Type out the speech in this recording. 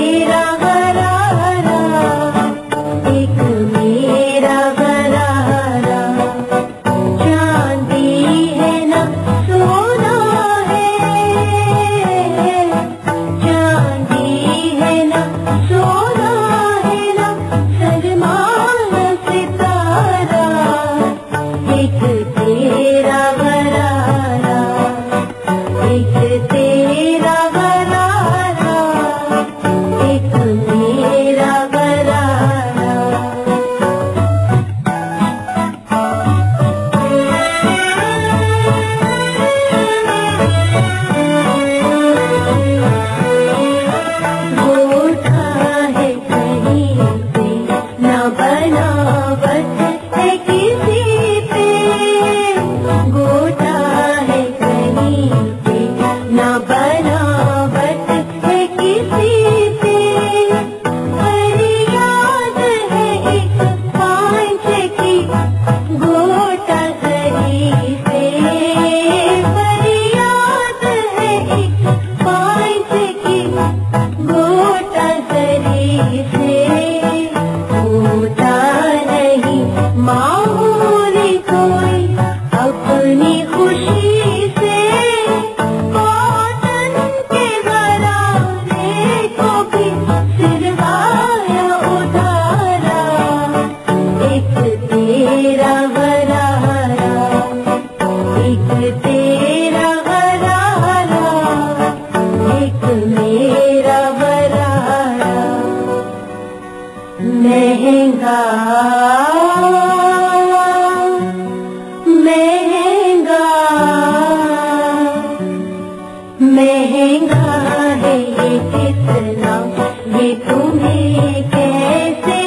तेरा मोहब्बत है कि महँगा है ये कितना? ये तुम्हें कैसे